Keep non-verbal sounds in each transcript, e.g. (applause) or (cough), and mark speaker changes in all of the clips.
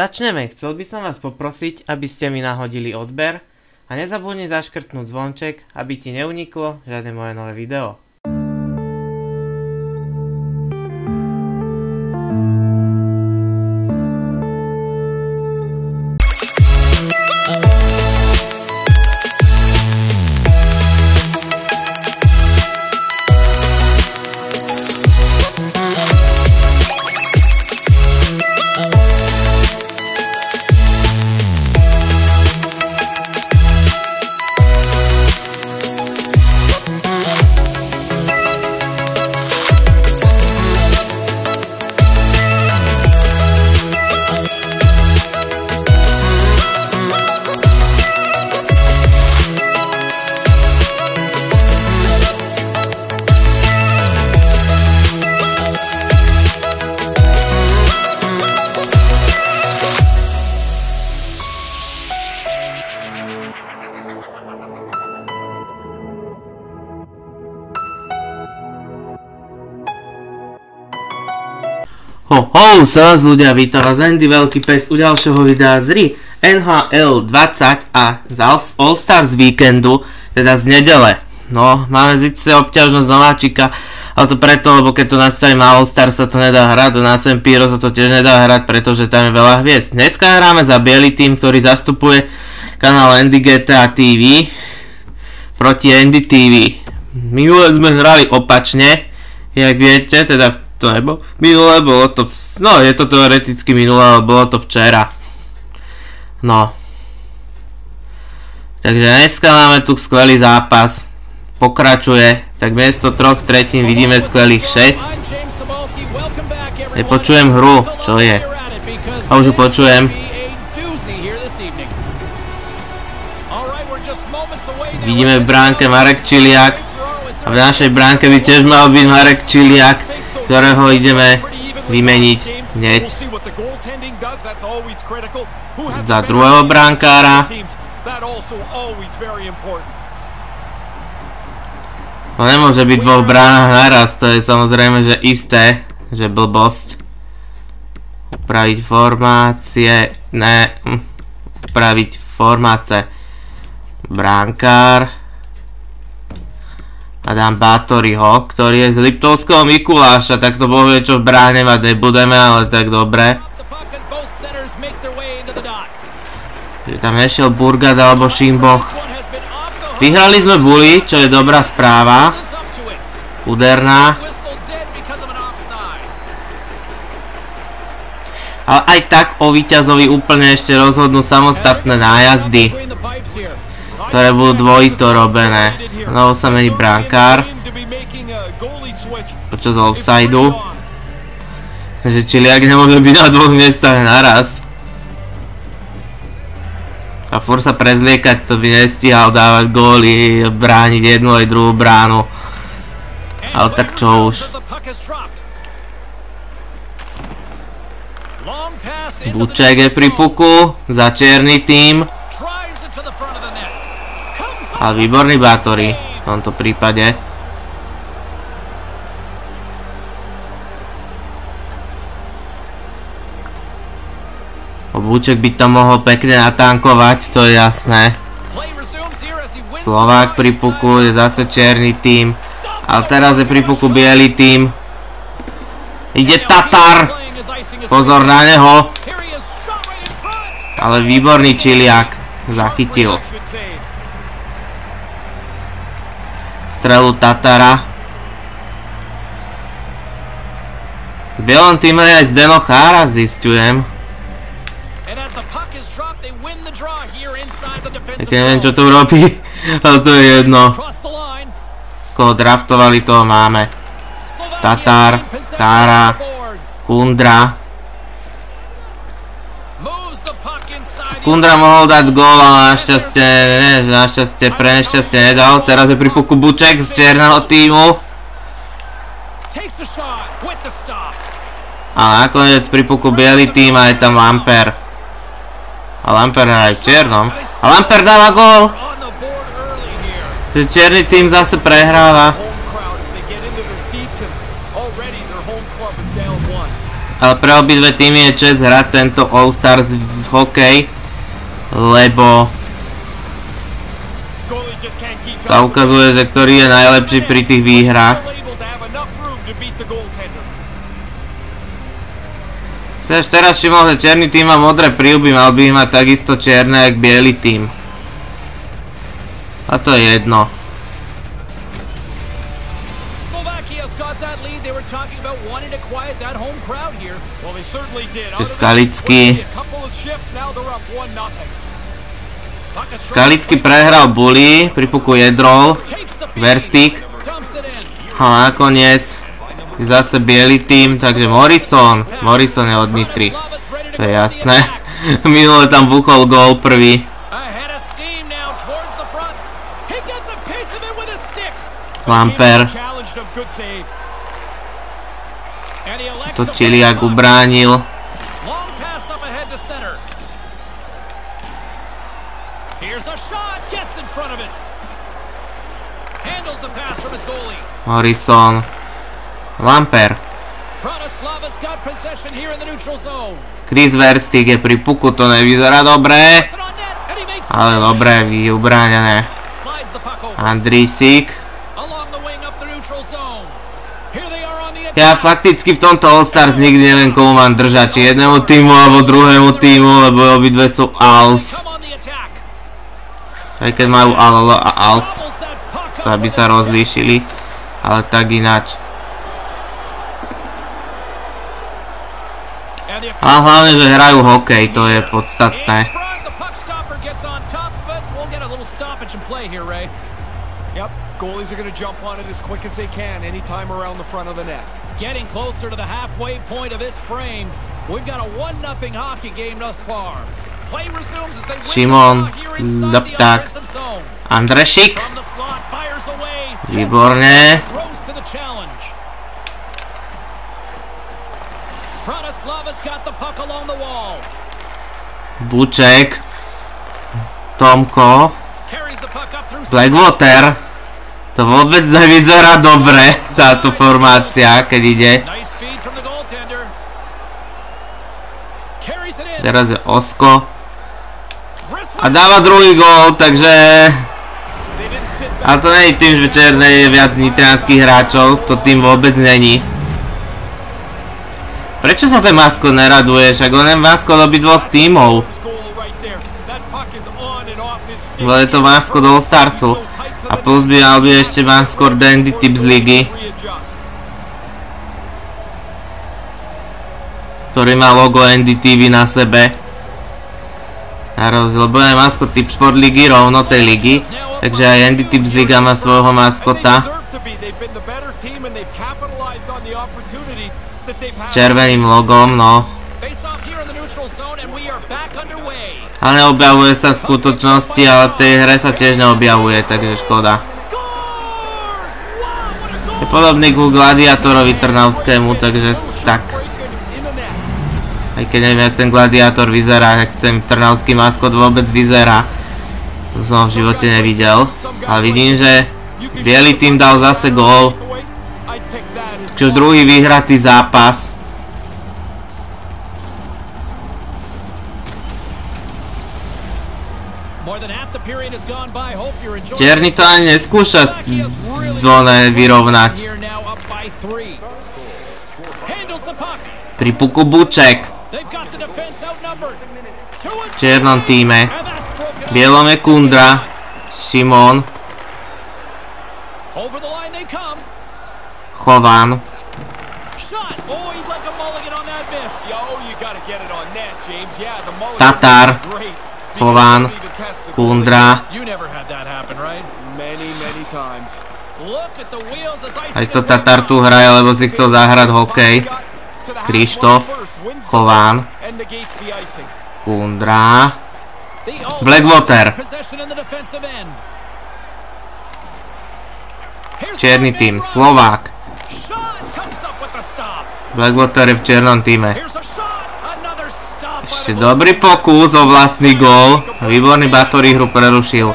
Speaker 1: Začneme, chcel by som vás poprosiť, aby ste mi nahodili odber a nezabudni zaškrtnúť zvonček, aby ti neuniklo žiadne moje nové video. Ho, sa vás ľudia, vítam vás Andy Veľký pes u ďalšieho videa z hry NHL 20 a z All Stars víkendu, teda z nedele. No, máme zice obťažnosť nováčika, ale to preto, lebo keď to nadstavím na All Stars sa to nedá hrať, na SM Pyro sa to tiež nedá hrať, pretože tam je veľa hviezd. Dneska hráme za biely tým, ktorý zastupuje kanál Andy GTA TV proti Andy TV. Minule sme hrali opačne, jak viete, teda to nebo minule, bolo to, v, no je to teoreticky minule, ale bolo to včera. No. Takže dneska máme tu skvelý zápas. Pokračuje, tak miesto troch tretín vidíme skvelých 6. Nepočujem hru, čo je? A už ju počujem. Vidíme v bránke Marek Čiliak. A v našej bránke by tiež mal byť Marek Čiliak ktorého ideme vymeniť hneď za druhého bránkára. To nemôže byť dvoch bránach naraz, to je samozrejme, že isté, že blbosť. Upraviť formácie, ne, hm, upraviť formáce. Bránkár a dám Bátoriho, ktorý je z Liptovského Mikuláša, tak to povie, čo v bráne mať nebudeme, ale tak dobre. Že tam nešiel Burgad alebo Šimboch. Vyhrali sme Bully, čo je dobrá správa. Úderná. Ale aj tak o víťazovi úplne ešte rozhodnú samostatné nájazdy ktoré budú dvojito robené. Znovu sa mení brankár. Počas offsideu. Takže Čiliak nemôže byť na dvoch miestach naraz. A furt sa prezliekať, to by nestíhal dávať góly, brániť jednu aj druhú bránu. Ale tak čo už. Buček je pri puku za čierny tým. Ale výborný Bátory v tomto prípade. Obúček by to mohol pekne natankovať, to je jasné. Slovák pri puku, je zase černý tým. Ale teraz je pri puku bielý tým. Ide Tatar! Pozor na neho! Ale výborný Čiliak zachytil. Strelu Tatara. V bielom týme je aj Zdeno Chára, zistujem. Tak neviem, čo tu robí, (laughs) ale to je jedno. Koho draftovali, toho máme. Tatar, Chára, Kundra. Kundra mohol dať gól, ale našťastie, ne, našťastie, pre nešťastie nedal. Teraz je pri puku Buček z čierneho týmu. Ale nakoniec pri puku bielý tým a je tam Lamper. A Lamper hrá aj v čiernom. A Lamper dáva gól. Čierny tým zase prehráva. Ale pre obidve týmy je čest hrať tento All-Stars hokej, lebo sa ukazuje, že ktorý je najlepší pri tých výhrách. Chceš teraz všimol, že černý tým má modré príľby, mal by ich mať takisto čierne, jak biely tým. A to je jedno. Skalický. Skalický prehral Bully, pri puku jedrol, Verstík. A nakoniec zase biely tým, takže Morrison. Morrison je od Nitry. To je jasné. (laughs) Minule tam buchol gól prvý. Lamper. To Čiliak ubránil. Morrison. Lamper. Chris Verstig je pri puku, to nevyzerá dobre. Ale dobre, ubránené. Andrisik. Ja fakticky v tomto All-Stars nikdy neviem komu mám držať, či jednému týmu alebo druhému týmu, lebo obidve sú ALS. Aj keď majú ALL a ALS, to aby sa rozlíšili, ale tak ináč. A hlavne, že hrajú hokej, to je podstatné. Yep, goalies are going to jump on it as quick as they can anytime around the front of the net. Getting closer to the halfway point of this frame. We've got a 1-0 hockey game thus far. Šimon, Dopták, Andrešik. Výborne. Buček. Tomko. Blackwater. To vôbec nevyzerá dobre, táto formácia, keď ide. Teraz je Osko. A dáva druhý gól, takže... Ale to není tým, že Černe je viac nitrianských hráčov, to tým vôbec není. Prečo sa ten maskot neraduje? Však on je maskot dvoch tímov. Lebo je to maskot All Starsu. A plus by mal byť ešte maskot Dandy Tips ligy. Ktorý má logo NDTV na sebe. Na rozdiel, lebo je maskot Tip Sport ligy rovno tej ligy. Takže aj Andy Tips liga má svojho maskota. červeným logom, no. Ale neobjavuje sa v skutočnosti, ale tej hre sa tiež neobjavuje, takže škoda. Je podobný ku Gladiátorovi Trnavskému, takže tak. Aj keď neviem, jak ten Gladiátor vyzerá, jak ten trnavský maskot vôbec vyzerá. To som v živote nevidel. Ale vidím, že bielý tým dal zase gól. Čo druhý vyhratý zápas. Čierny to ani neskúša zóne vyrovnať. Pri puku Buček. Čiernom týme. Bielom je Kundra. Šimon. Chovan. Tatar. Chovan. Kundra. Aj to Tatar tu hraje, lebo si chcel zahrať hokej. Krištof. Chován. Kundra. Blackwater. Čierny tým. Slovák. Blackwater je v čiernom týme. Ešte dobrý pokus o vlastný gól. Výborný Batory hru prerušil.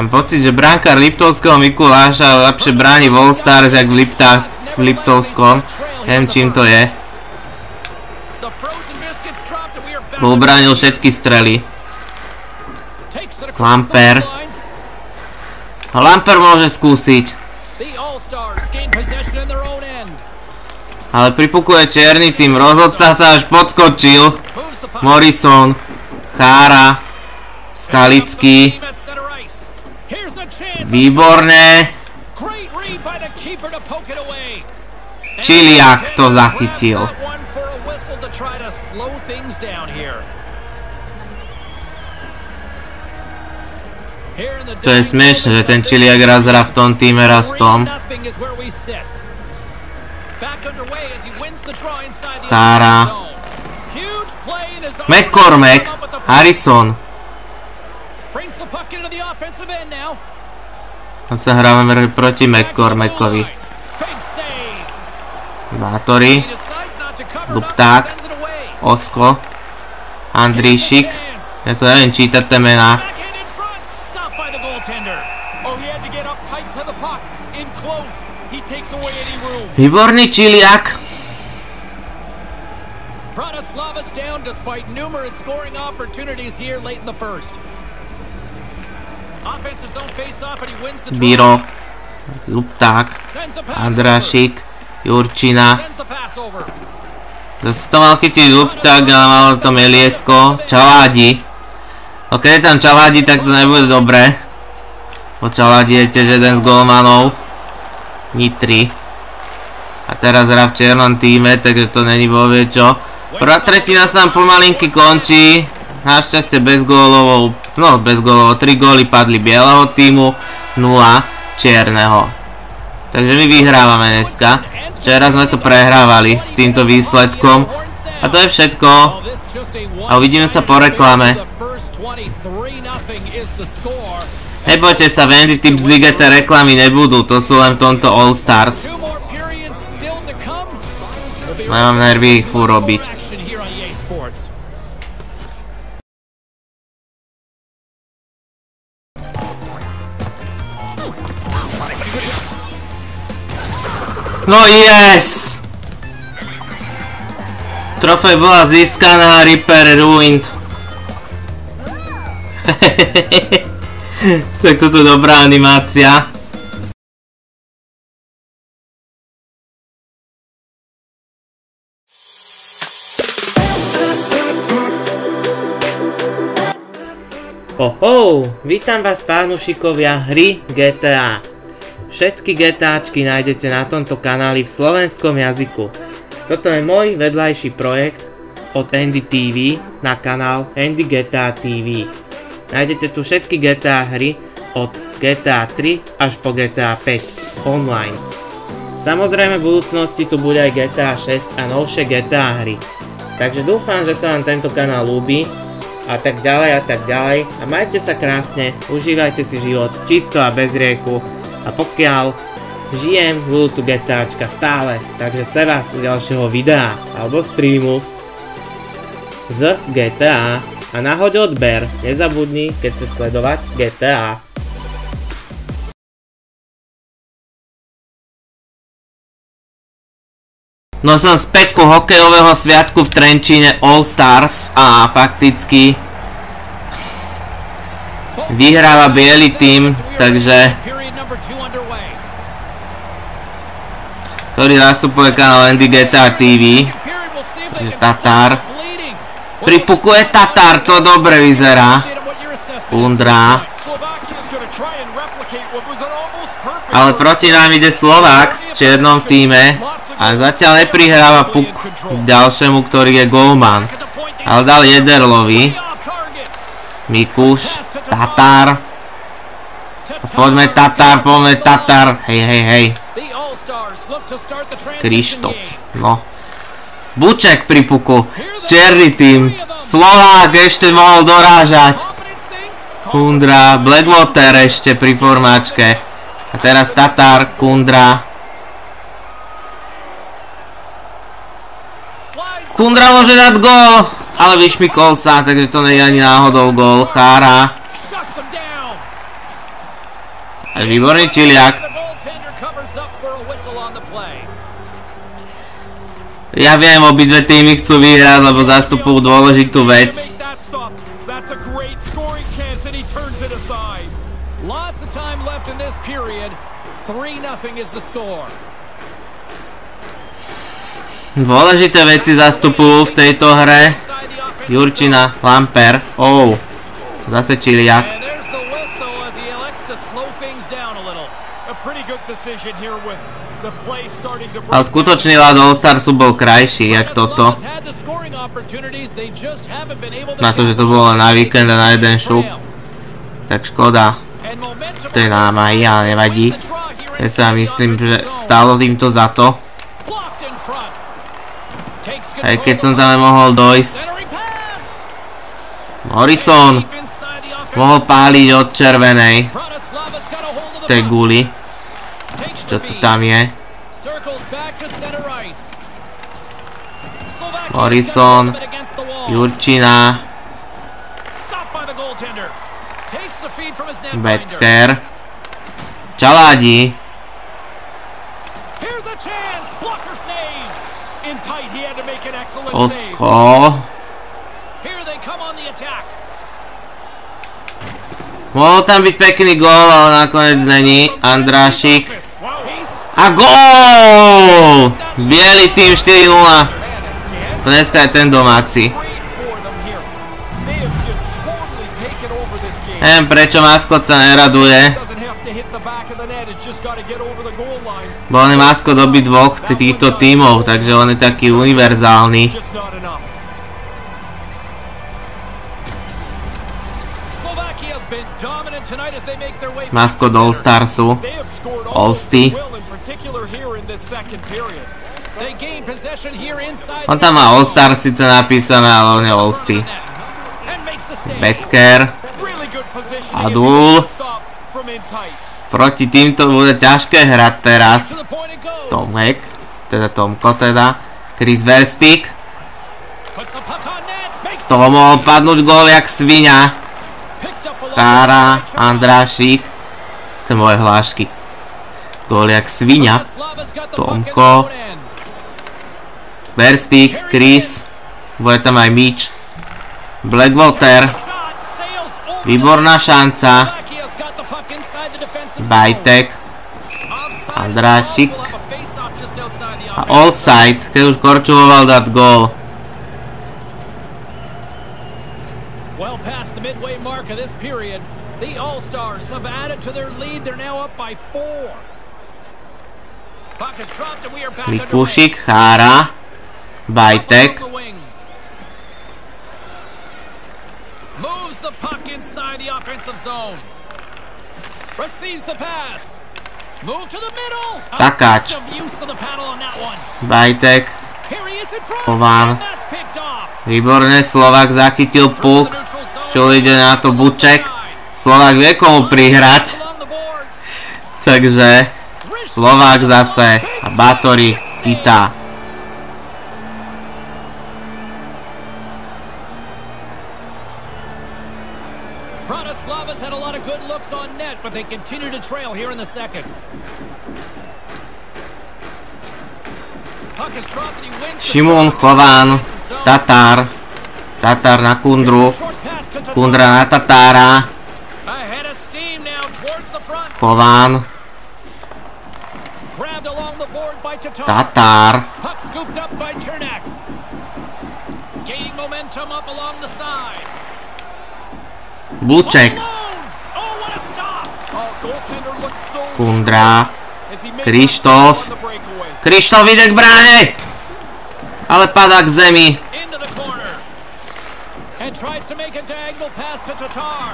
Speaker 1: Mám pocit, že bránkár Liptovského Mikuláša lepšie bráni v All Stars, jak v, Lipta, v Liptovskom. Neviem, čím to je. Bo ubránil všetky strely. Lamper. Lamper môže skúsiť. Ale pripukuje čierny tým, rozhodca sa až podskočil. Morrison, Chára, Skalický. Výborné. Čiliak to zachytil. To je smiešne, že ten Čiliak raz hra v tom týme, raz v tom. Tára. McCormack. Harrison. A sa hráme proti McCormackovi. Bátory. Lupták. Osko. Andríšik. Ja to neviem čítať tie mená. Výborný Čiliak. Bratislava's down despite numerous scoring opportunities here late in the first. Offensive zone face off and he wins the Biro, Lupták, Andrášik, Jurčina. Zase to mal chytiť Lupták, ale malo to Meliesko, Čaládi. No keď je tam Čaládi, tak to nebude dobré. Bo Čaládi je tiež jeden z golmanov. Nitri. A teraz hrá v černom týme, takže to není bovie čo. Prvá tretina sa nám pomalinky končí. Našťastie bez gólovou, no bez gólovou, 3 góly padli bieleho týmu, 0 čierneho. Takže my vyhrávame dneska. Včera sme to prehrávali s týmto výsledkom. A to je všetko. A uvidíme sa po reklame. Nebojte sa, Wendy Tips Lige tie reklamy nebudú, to sú len v tomto All Stars. Nemám nervy ich fú robiť. No yes! Trofej bola získaná, Reaper ruined. (laughs) tak toto dobrá animácia. Oho, vítam vás pánušikovia hry GTA. Všetky GTAčky nájdete na tomto kanáli v slovenskom jazyku. Toto je môj vedľajší projekt od Andy TV na kanál Andy GTA TV. Nájdete tu všetky GTA hry od GTA 3 až po GTA 5 online. Samozrejme v budúcnosti tu bude aj GTA 6 a novšie GTA hry. Takže dúfam, že sa vám tento kanál ľúbi a tak ďalej a tak ďalej. A majte sa krásne, užívajte si život čisto a bez rieku. A pokiaľ žijem, budú tu GTAčka stále, takže sa vás u ďalšieho videa alebo streamu z GTA. A nahoď odber, nezabudni, keď chceš sledovať GTA. No som späť po hokejového sviatku v Trenčíne All Stars a fakticky vyhráva biely tým, takže ktorý nastupuje kanál Andy GTA TV Tatar pripukuje Tatar, to dobre vyzerá. Undra. ale proti nám ide Slovák v čiernom týme a zatiaľ neprihráva puk ďalšiemu, ktorý je golman. Ale dal Jederlovi. Mikuš, Tatar. Poďme Tatar, poďme Tatar. Hej, hej, hej. Krištof, no. Buček pri puku. Černý tým. Slovák ešte mohol dorážať. Kundra, Blackwater ešte pri formáčke. A teraz Tatar, Kundra. Kundra môže dať gól, ale vyšmykol sa, takže to nie je ani náhodou gól. Chára. Výborný Čiliak.
Speaker 2: The goaltender covers up for a whistle on the play.
Speaker 1: Ja viem, obidve týmy chcú vyhrať, lebo zastupujú dôležitú vec.
Speaker 2: Lots of time left in this period. 3 nothing is the score.
Speaker 1: Dôležité veci zastupujú v tejto hre. Jurčina, Lamper, oh. Zase Čiliak.
Speaker 2: Scoring opportunities, they just haven't been able to
Speaker 1: Na to, že to bolo na víkend a na jeden šup. Tak škoda. To je nám aj ja, nevadí. Ja sa myslím, že stálo za to.
Speaker 2: Front. Takes
Speaker 1: Aj keď som tam nemohol dojsť. Morrison mohol páliť od červenej
Speaker 2: a
Speaker 1: tej guli. Čo to tam je? Morrison. Jurčina. Betker. Čaládi. Osko. Mohol tam byť pekný gól, ale nakoniec není. Andrášik. A gól! Bielý tým 4-0.
Speaker 3: Man, again,
Speaker 1: Dneska je ten domáci. Neviem prečo maskot sa neraduje. Bo on je maskot obi dvoch týchto tímov, takže on je taký univerzálny. Maskot All. Starsu.
Speaker 3: They
Speaker 1: On tam má. All Star síce napísané, ale on je
Speaker 2: the save.
Speaker 1: Betker. Adul. Proti týmto bude ťažké hrať teraz. Tomek. Teda Tomko teda. Chris Verstik. Z toho mohol padnúť gól jak svinia. Kára. Andrášik. To je moje hlášky. Gól jak svinia. Tomko. Verstik, Chris. Bude tam aj Mitch. Blackwater. Výborná šanca. Bajtek. Andrášik.
Speaker 2: a
Speaker 1: offside, keď už Korčuloval dať gól.
Speaker 2: Well past the midway mark of this period, the All-Stars have added to their lead. They're now up by four. Puck is dropped and we are back underway.
Speaker 1: Mikušik, Chára. Bajtek. Takáč. Bajtek.
Speaker 2: Off.
Speaker 1: Výborne, Slovak zachytil puk. Čo ide na to Buček. Slovak vie komu prihrať. Takže Slovák zase a Batory chytá.
Speaker 2: Bratislava's had a lot of good looks on net, but they continue to trail here in the second.
Speaker 1: Šimon. Chován. Tatar. Tatar na Kundru. Kundra na Tatára. Chován.
Speaker 3: Looks so
Speaker 1: Kundra.
Speaker 3: sure. As he made
Speaker 1: Krištof.
Speaker 3: that save on the breakaway.
Speaker 1: Krištof ide k bráne. Ale padá k zemi.
Speaker 2: into the corner and tries to make a diagonal pass to Tatar.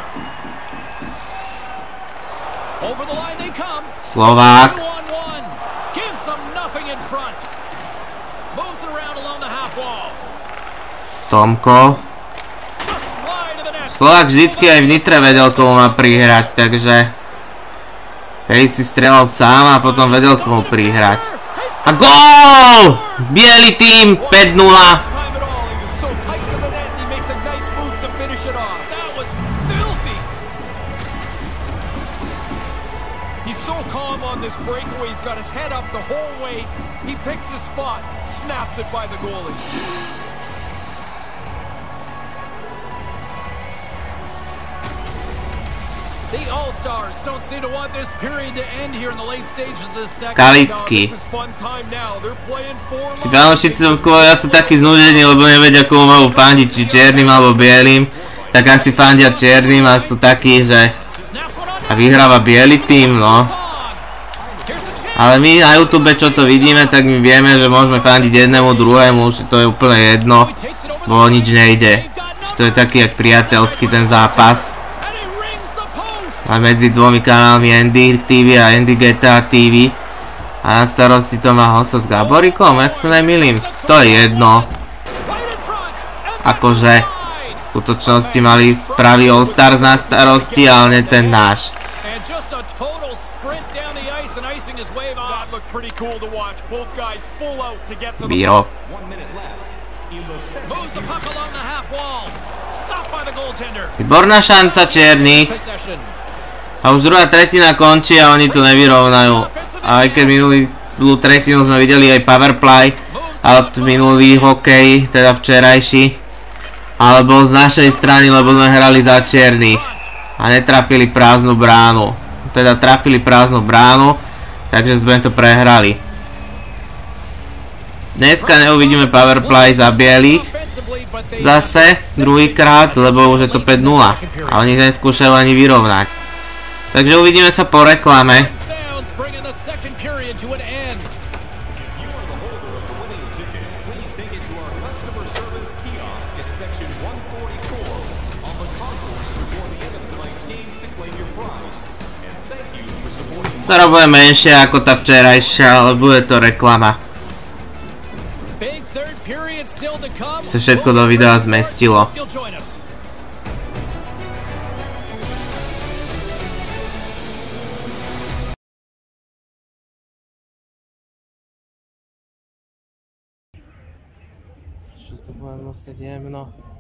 Speaker 2: Over the line they come.
Speaker 1: Slovák.
Speaker 2: Two on one. Gives them nothing in front. Moves it around along the half wall.
Speaker 1: Tomko. Slovák vždycky aj v Nitre vedel, komu má prihrať, takže... Keď si strelal sám a potom vedel, komu prihrať. A GÓL! Bielý tým 5-0.
Speaker 3: Time at all. He was so tight to the net and he makes a nice move to finish it off.
Speaker 2: That was filthy.
Speaker 3: this breakaway. He's got his head up the whole way. He picks his spot, snaps it by the goalie. Four
Speaker 1: Tí fanúšici okolo sú takí znudení, lebo nevedia komu majú fandiť, či čiernym alebo bielým. Tak asi fandia čiernym a sú takí, že a vyhráva biely tým, no. Ale my na YouTube, čo to vidíme, tak my vieme, že môžeme fandiť jednému, druhému, že to je úplne jedno, bo nič nejde. Že to je taký jak priateľský ten zápas. A medzi dvomi kanálmi Andy TV a Andy GTA TV. A na starosti to má Hosa s Gaborikom, ak sa nemýlim. To je jedno. Akože v skutočnosti mali pravý All Stars na starosti, ale nie ten náš. Biro. Výborná šanca čiernych. A už druhá tretina končí a oni to nevyrovnajú. A aj keď minulý tretinu sme videli aj powerplay, od minulý hokej, teda včerajší, alebo z našej strany, lebo sme hrali za čiernych a netrafili prázdnu bránu. Teda trafili prázdnu bránu, takže sme to prehrali. Dneska neuvidíme powerplay za bielých, zase druhýkrát, lebo už je to 5-0 a oni neskúšajú ani vyrovnať. Takže uvidíme sa po reklame.
Speaker 2: sounds bringing the second period to an end.
Speaker 4: you are the holder of the winning ticket, please take it to our customer service kiosk at section 144 on the concourse before the end of tonight's game to claim your prize. And thank you for supporting
Speaker 1: Ktorá bude menšia ako tá včerajšia, ale bude to reklama. Sa všetko do videa zmestilo.
Speaker 2: You'll join us.
Speaker 1: Čo to budem musieť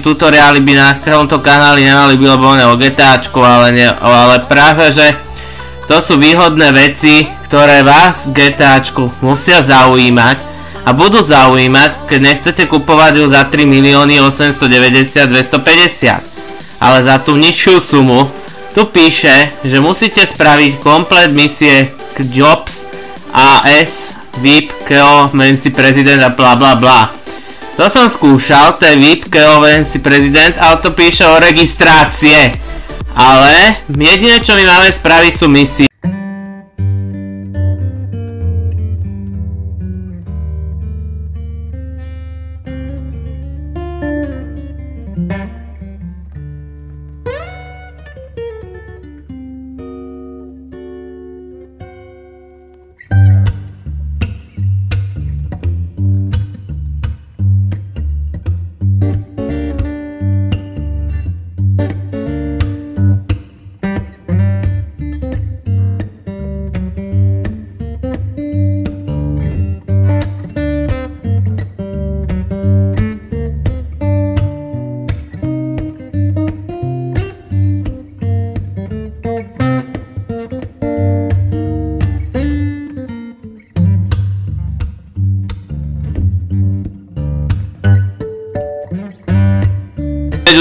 Speaker 1: tutoriály by na tomto kanáli nemali byť, lebo o GTAčku, ale, nie, ale práve, že to sú výhodné veci, ktoré vás v GTAčku musia zaujímať a budú zaujímať, keď nechcete kupovať ju za 3 milióny 890 250. Ale za tú nižšiu sumu tu píše, že musíte spraviť komplet misie k Jobs, AS, VIP, KO, Menci prezident a bla bla bla. To som skúšal, to je VIP, KO, Menci prezident, ale to píše o registrácie. Ale jediné čo my máme spraviť sú misie.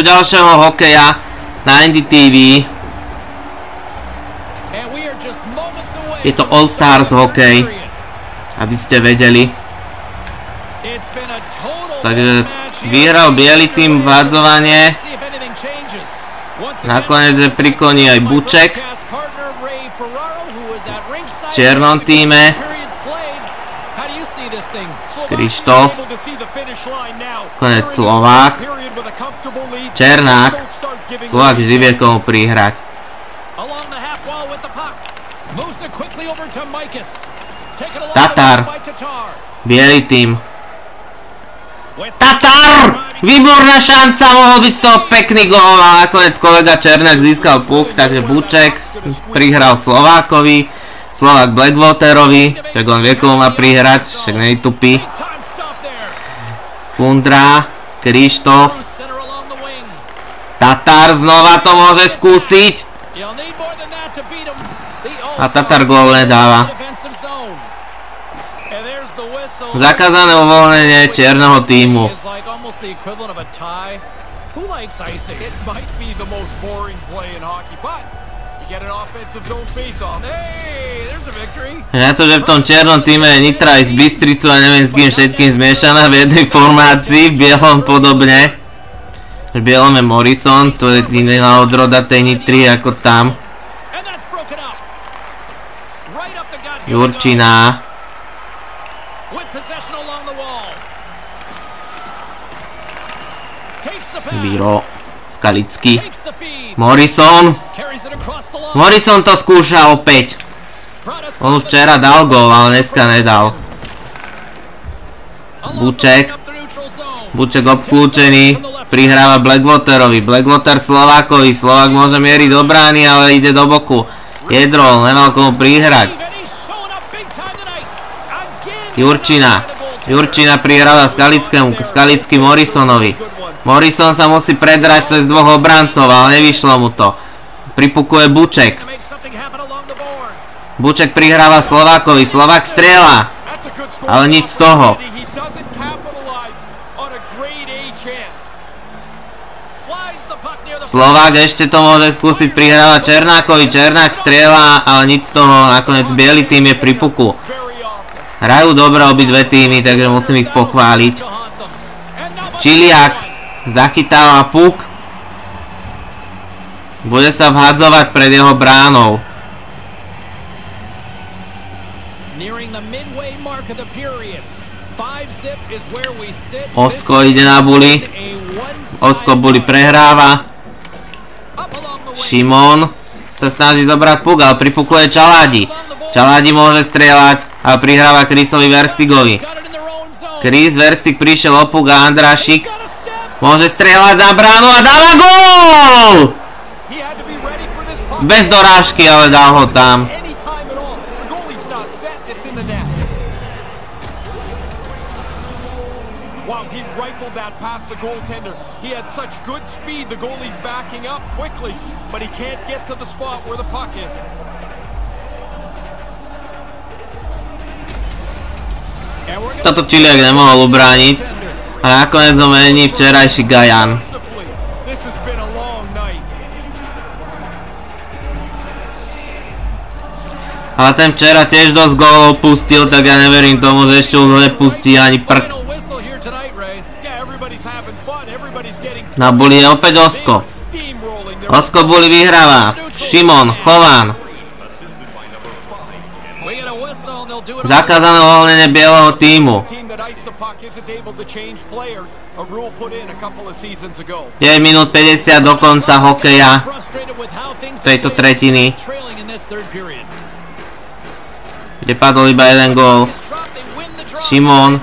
Speaker 1: U ďalšieho hokeja na NDTV. Je to All Stars hokej. Aby ste vedeli. Takže vyhral biely tým
Speaker 2: again,
Speaker 1: Nakoniec je pri koni aj Buček.
Speaker 2: ringside
Speaker 1: černom týme.
Speaker 2: do?
Speaker 1: Krištof. Konec Slovák.
Speaker 3: period with a comfortable lead.
Speaker 1: Černák. Slovak vždy vie komu prihrať. Tatar. Bielý tým. Tatar! Výborná šanca, mohol byť z toho pekný gól a nakoniec kolega Černák získal puk, takže Buček prihral Slovákovi, Slovák Blackwaterovi, však on vie komu má prihrať, však není tupý. Kundra, Krištof, Tatar znova to môže skúsiť. A Tatar gól nedáva. Zakázané uvoľnenie čierneho týmu.
Speaker 2: Is like almost the equivalent of a tie. Who likes icing?
Speaker 3: It might be the most boring play in hockey, but we get an offensive zone face-off.
Speaker 2: Hey, there's a victory.
Speaker 1: Na to, že v tom čiernom týme je Nitra aj z Bystricu a neviem s kým všetkým zmiešaná v jednej formácii, v bielom podobne. V bielom je Morrison, to je iná odroda tej Nitry ako tam. Jurčina. Biro, Skalický. Morrison. Morrison to skúša opäť. On už včera dal gól, ale dneska nedal. Buček. Buček obklúčený, prihráva Blackwaterovi, Blackwater Slovákovi, Slovák môže mieriť do brány, ale ide do boku. Jedrol, nemal komu prihrať. Jurčina. Jurčina prihrala Skalickému, Skalický Morrisonovi. Morrison sa musí predrať cez dvoch obrancov, ale nevyšlo mu to. Pripukuje Buček. Buček prihráva Slovákovi, Slovák strieľa. Ale nič z toho. Slovák ešte to môže skúsiť prihrávať Černákovi, Černák strieľa, ale nič z toho, nakoniec biely tým je pri puku. Hrajú dobre obidve týmy, takže musím ich pochváliť. Čiliak zachytáva puk. Bude sa vhadzovať pred jeho bránou. Osko ide na buli. Osko buli prehráva. Šimon sa snaží zobrať puk, ale pripukuje Čaládi. Čaládi môže strieľať, ale prihráva Chrisovi Verstigovi. Chris Verstig prišiel o puk a Andrášik môže strieľať na bránu a dáva gól! Bez dorážky, ale dal ho tam.
Speaker 3: Wow, he rifled that past the goaltender. He had such good speed. The goalie's backing up quickly, but he can't get to the spot where the puck is.
Speaker 1: Toto Čiliak nemohol ubrániť a nakoniec ho mení včerajší Gajan. Ale ten včera tiež dosť gólov pustil, tak ja neverím tomu, že ešte už nepustí ani prd. Na buli je opäť Osko. Osko buli vyhráva. Šimon,
Speaker 2: it.
Speaker 1: Zakázané uvoľnenie bieleho týmu. 9 minút 50 do konca hokeja tejto tretiny, kde padol iba jeden gól. Šimon,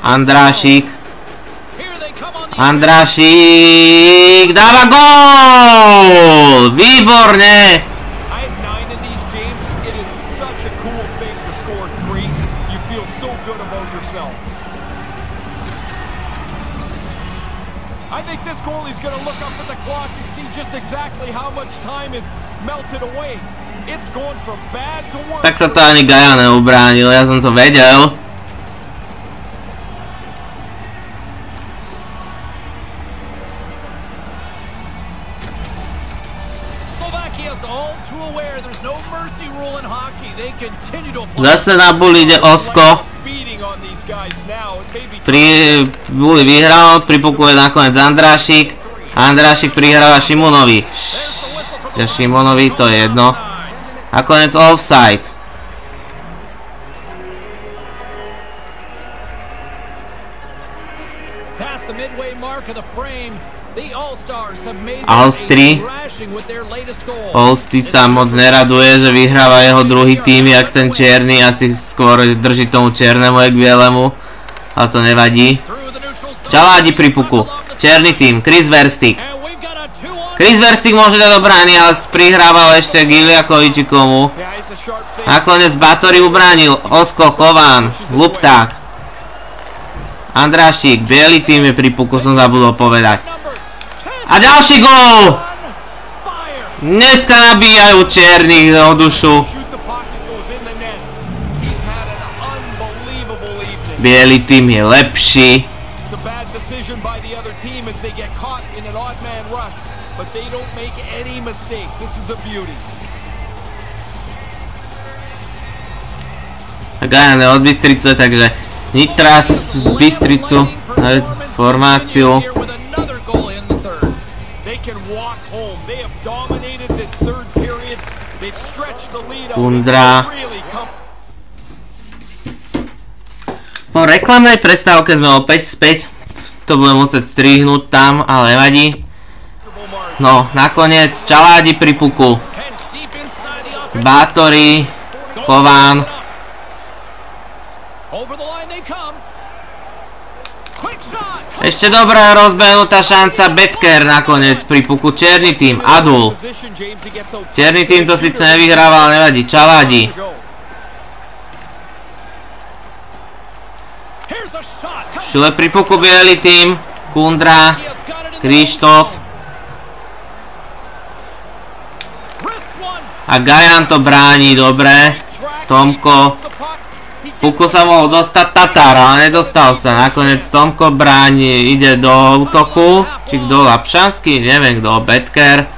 Speaker 1: Andrášik, Andrášik dáva gól! Výborne!
Speaker 3: I think this goalie's going to look up at the clock and see just exactly how much time is melted away. It's going from bad to worse.
Speaker 1: Tak to ani Gaja neubránil, ja som to vedel. Zase na Bully ide Osko. Pri Bully vyhral, pri puku je nakoniec Andrášik. Andrášik prihráva Šimonovi. Šimonovi to je jedno.
Speaker 2: offside.
Speaker 1: Nakoniec offside.
Speaker 2: Past the midway mark of the frame,
Speaker 1: Alstri.
Speaker 2: a.
Speaker 1: Olsty sa moc neraduje, že vyhráva jeho druhý tým, jak ten čierny, asi skôr drží tomu čiernemu, jak bielemu. Ale to nevadí. Čaládi pri puku. Černý tým, Chris Verstik.
Speaker 2: A
Speaker 1: Chris Verstik môže dať do ale prihrával ešte Giliakovi či komu.
Speaker 3: A.
Speaker 1: Nakoniec Batory ubránil, Osko, Chován, Lupták. Andrášik, biely tým je pri puku, som zabudol povedať. A ďalší gól! Dneska nabíjajú čiernych do dušu. Bielý tým je lepší.
Speaker 3: A beauty.
Speaker 1: Gajan je od Bystrice, takže Nitra z Bystricu formáciu. Kundra. Po reklamnej prestávke sme opäť späť. To budem musieť strihnúť tam, ale nevadí. No, nakoniec Čaládi pri puku. Bátory, Chován. Ešte dobrá rozbehnutá šanca Betker nakoniec pri puku. Černý tým, Adul. Černý tým to síce nevyhrával, nevadí. Čaládi. Šule pri puku bielý tým. Kundra, Krištof a Gajan to bráni dobre. Tomko. Puku sa mohol dostať Tatar, ale nedostal sa. Nakoniec Tomko bráni, ide do útoku. Či kto, Lapšanský? Neviem kto, Betker.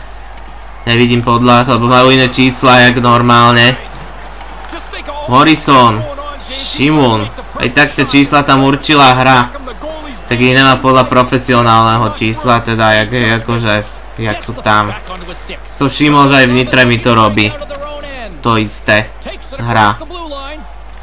Speaker 1: Nevidím podľa, lebo majú iné čísla, jak normálne. Morrison,
Speaker 3: going on, James. He's
Speaker 1: Šimun.
Speaker 3: trying to make the
Speaker 1: Aj tak tie čísla tam určila hra. Tak ich nemá podľa profesionálneho čísla, teda jak, akože, jak sú tam. Som všimol, že aj v Nitre mi to robí.
Speaker 2: To
Speaker 1: isté. Hra.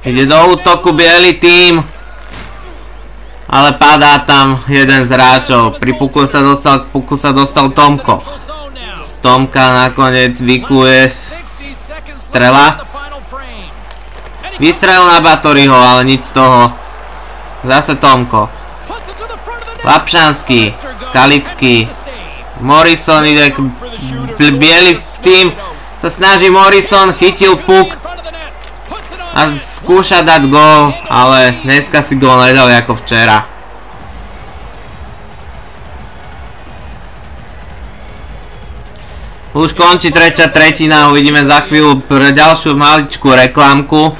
Speaker 1: Ide do útoku biely tým. Ale padá tam jeden z hráčov. Pri puku sa dostal, puku sa dostal Tomko.
Speaker 2: Now.
Speaker 1: Tomka nakoniec vykluje
Speaker 2: 60 seconds
Speaker 1: Strela. Vystrelil na Batoryho, ale nič z toho. Zase Tomko. Lapšanský, Skalický. Morrison ide k b- biely tým. Sa snaží Morrison, chytil puk a skúša dať gól, ale dneska si gól nedali ako včera. Už končí tretia tretina, uvidíme za chvíľu pre ďalšiu maličkú reklamku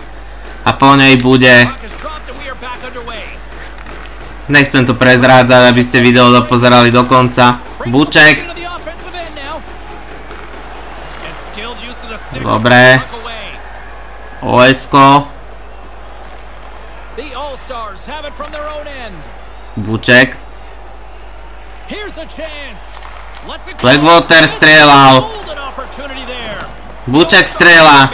Speaker 1: a po nej bude, nechcem to prezrádzať, aby ste video dopozerali do konca, Buček, Dobre.
Speaker 2: End.
Speaker 1: Buček. Blackwater strieľal. Buček strieľa,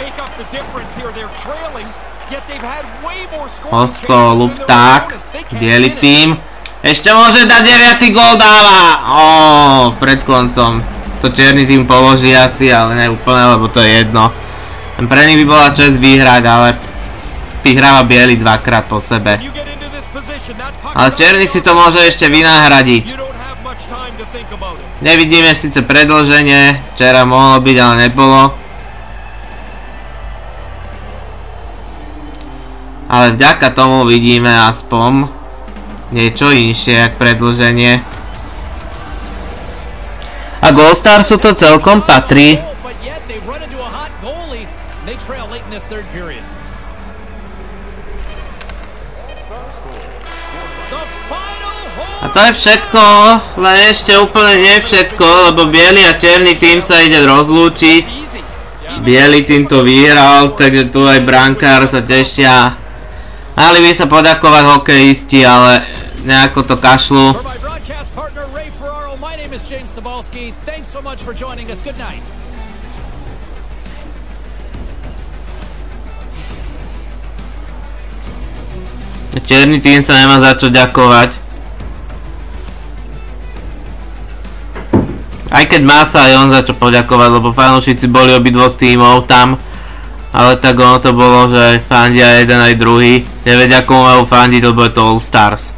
Speaker 1: Osko, Lupták,
Speaker 3: finish.
Speaker 1: tým. Ešte môže dať 9. gól dáva! Ó, pred koncom. To čierny tým položí asi, ale ne úplne, lebo to je jedno. Pre nich by bola čest vyhrať, ale vyhráva bieli dvakrát po sebe. Ale černý si to môže ešte
Speaker 3: vynáhradiť.
Speaker 1: Nevidíme síce predlženie, včera mohlo byť, ale nebolo.
Speaker 5: Ale vďaka tomu vidíme aspoň niečo inšie, ako predlženie. A Gold Starsu to celkom patrí
Speaker 2: this third period.
Speaker 5: A to je všetko, ale ešte úplne nie všetko, lebo biely a černý tým sa ide rozlúčiť. Bielý tým to vyhral, takže tu aj brankár sa tešia. Mali by sa podakovať hokejisti, ale nejako to
Speaker 2: kašlu. Thanks so much for joining us. Good night.
Speaker 5: Černý tým sa nemá za čo ďakovať. Aj keď má sa aj on za čo poďakovať, lebo fanúšici boli obi dvoch tímov tam. Ale tak ono to bolo, že fandia jeden aj druhý. Nevedia komu majú fandiť, lebo je to All Stars.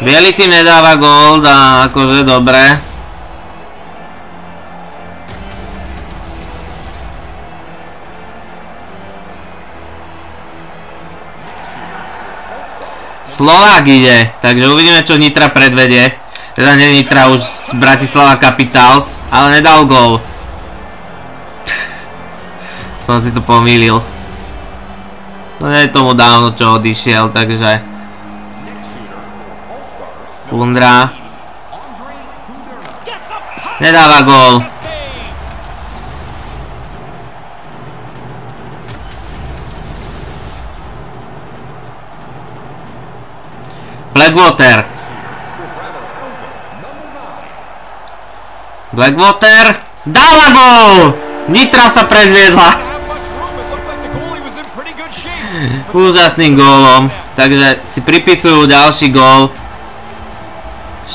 Speaker 5: Bielý tým nedáva gold a akože dobre. Slovák ide, takže uvidíme čo Nitra predvede. Teda nie Nitra už z Bratislava Capitals, ale nedal gol. (laughs) Som si to pomýlil. No nie je tomu dávno čo odišiel, takže... Kundra. Nedáva gól.
Speaker 1: Blackwater. Blackwater. Dáva gól! Nitra sa predviedla. (laughs) Úžasným gólom. Takže si pripisujú ďalší gól.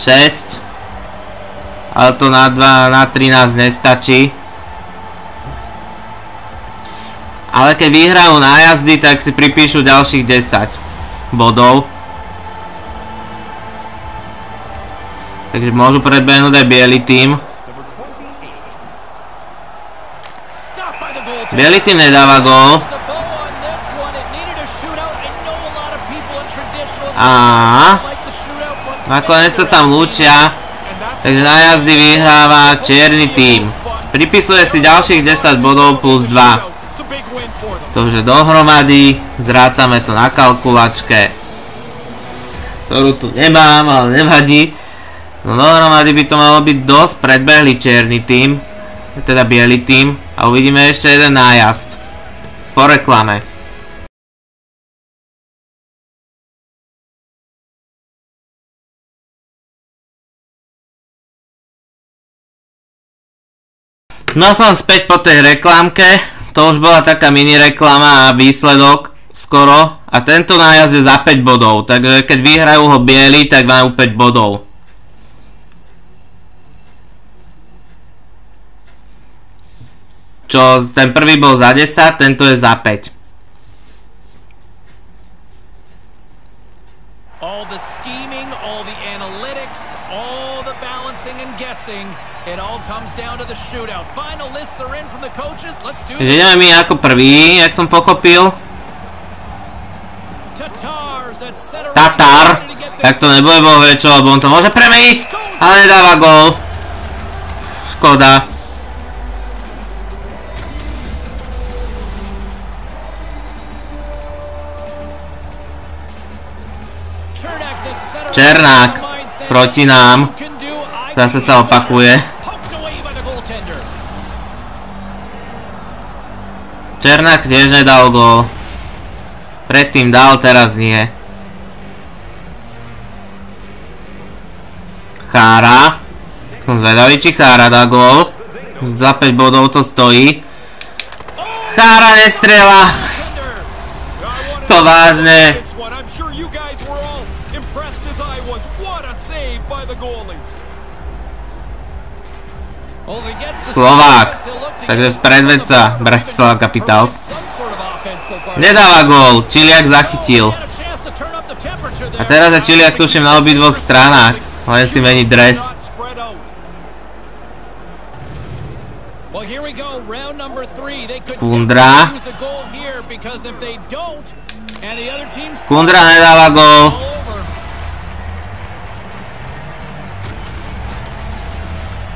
Speaker 1: 6. Ale to na 2, na 13 nestačí. Ale keď vyhrajú nájazdy, tak si pripíšu ďalších 10 bodov. Takže môžu predbehnúť aj biely tým. Biely tým nedáva gól.
Speaker 2: A
Speaker 1: nakoniec sa tam lúčia. Takže na jazdy vyhráva čierny tým. Pripisuje si ďalších 10 bodov plus 2.
Speaker 3: It's a big win for them.
Speaker 1: Takže dohromady zrátame to na kalkulačke. Ktorú tu nemám, ale nevadí. No dohromady by to malo byť dosť predbehli čierny tým. Teda biely tým. A uvidíme ešte jeden nájazd. Po reklame. No som späť po tej reklamke, to už bola taká mini reklama a výsledok skoro a tento nájazd je za 5 bodov, takže keď vyhrajú ho bieli, tak majú 5 bodov. Čo ten prvý bol za 10, tento je za 5.
Speaker 2: all the scheming, all the analytics, all the balancing and guessing,
Speaker 1: ideme my ako prvý, jak som pochopil. Tatar, tak to nebude bol väčšo, lebo on to môže premeniť, ale nedáva gól. Škoda.
Speaker 2: Černák
Speaker 1: proti nám. Zase sa opakuje. Černák tiež nedal gól. Predtým dal, teraz nie. Chára. Som zvedavý, či Chára dá gól. Za 5 bodov to stojí. Chára nestrela. To vážne. Slovák. Takže predvedca Bratislava Capitals. Nedáva gól, Čiliak zachytil.
Speaker 2: A
Speaker 1: teraz je Čiliak tuším na obidvoch stranách. Len si mení dres.
Speaker 3: Not spread out.
Speaker 2: Well,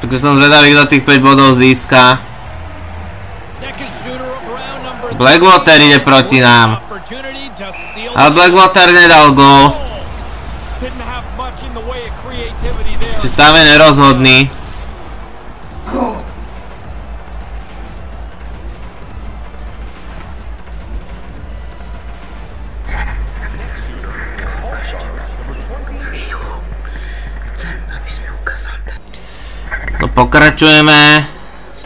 Speaker 1: Takže som zvedavý, kto tých 5 bodov získa. Blackwater ide proti nám. Ale Blackwater nedal gól.
Speaker 3: Didn't have much in
Speaker 1: pokračujeme.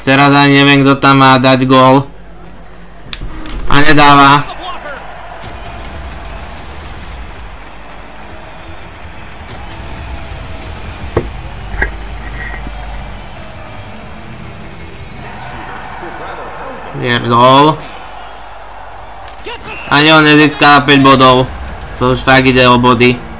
Speaker 1: Teraz ani neviem, kto tam má dať gól. A nedáva.
Speaker 2: A
Speaker 1: Ani on nezíská 5 bodov. To už fakt ide o body.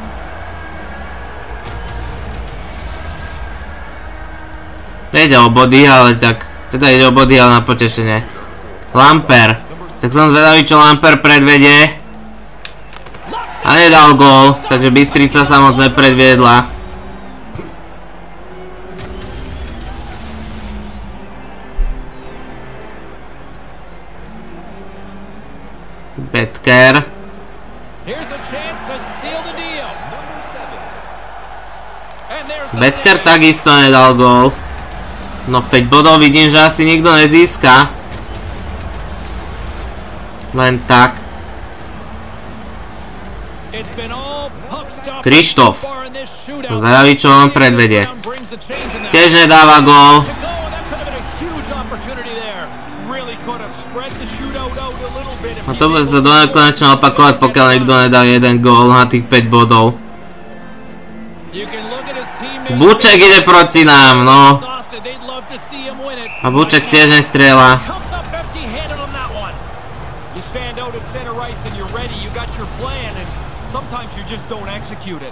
Speaker 1: Nejde o body, ale tak... Teda ide o body, ale na potešenie. Lamper. Tak som zvedavý, čo Lamper predvedie. A nedal gól, takže Bystrica sa moc nepredviedla. Betker. Betker takisto nedal gól. No 5 bodov vidím, že asi nikto nezíska. Len tak. Krištof. Zvedavý, čo on predvedie. Tiež nedáva gól.
Speaker 2: A
Speaker 1: to bude sa do nekonečna opakovať, pokiaľ niekto nedá jeden gól na tých 5 bodov. Buček ide proti nám, no. A Buček tiež nestrieľa.
Speaker 3: You stand out at center ice and you're ready. You got your plan, and sometimes you just don't execute it.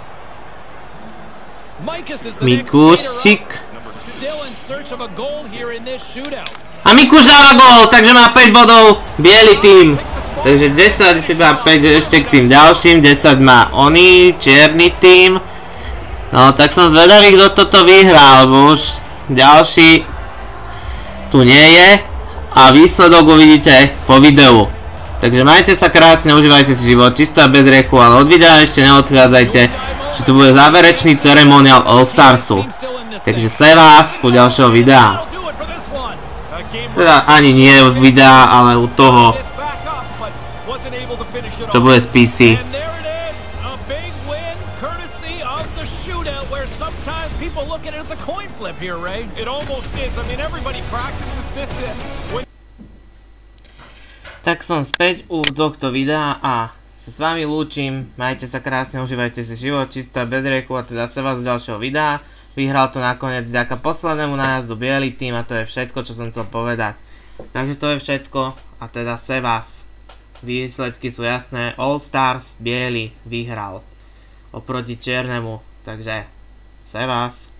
Speaker 2: Mikus is the
Speaker 1: Mikusik.
Speaker 2: Still in search of a goal here in this shootout.
Speaker 1: A Mikuš dáva gól, takže má 5 bodov. Bielý tým. Takže 10, iba 5 ešte k tým ďalším. 10 má oni, čierny tým. No tak som zvedavý, kto toto vyhrá, lebo už ďalší tu nie je. A výsledok uvidíte po videu. Takže majte sa krásne, užívajte si život čisto a bez rieku, ale od videa ešte neodchádzajte, že tu bude záverečný ceremoniál All Starsu. Takže se vás u ďalšieho videa. Teda ani nie u videa, ale u toho, čo bude z PC.
Speaker 2: People look at it as a coin flip here, Ray.
Speaker 3: It almost is. I mean, everybody
Speaker 1: Tak som späť u tohto videa a sa s vami lúčim. Majte sa krásne, užívajte si život, bez rieku a teda sa vás z ďalšieho videa. Vyhral to nakoniec vďaka poslednému nájazdu bielý tým a to je všetko, čo som chcel povedať. Takže to je všetko a teda se vás. Výsledky sú jasné, All Stars biely vyhral oproti čiernemu, takže se vás.